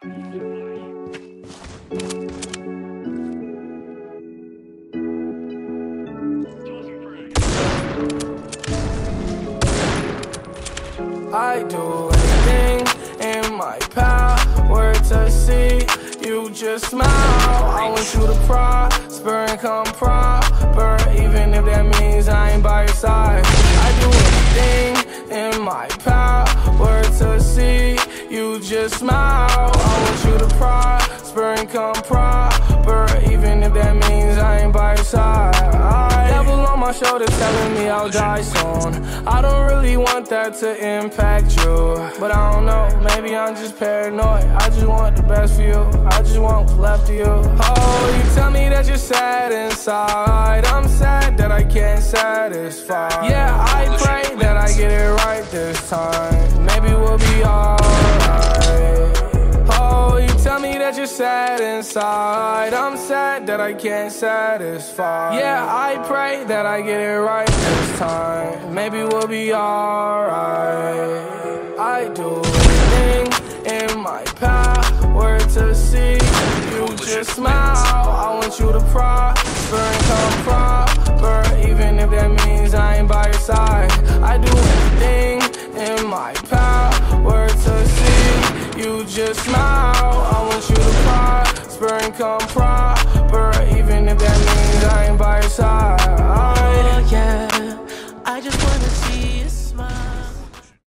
I do anything in my power to see you just smile. I want you to prosper and come proper, even if that means I ain't by your side. I do anything in my power to see you just smile. Want you to prosper and come proper, even if that means I ain't by your side. Devil on my shoulder telling me I'll die soon. I don't really want that to impact you, but I don't know. Maybe I'm just paranoid. I just want the best for you. I just want what's left of you. Oh, you tell me that you're sad inside. I'm sad that I can't satisfy. Yeah, I pray that I get it right this time. That you're sad inside. I'm sad that I can't satisfy. Yeah, I pray that I get it right this time. Maybe we'll be alright. I do anything in my power to see you just smile. I want you to prosper and come proper, even if that means I ain't by your side. I do anything in my power to see you just smile wish you to prosper and come proper, even if that means I ain't by your side. Oh, yeah, I just wanna see you smile.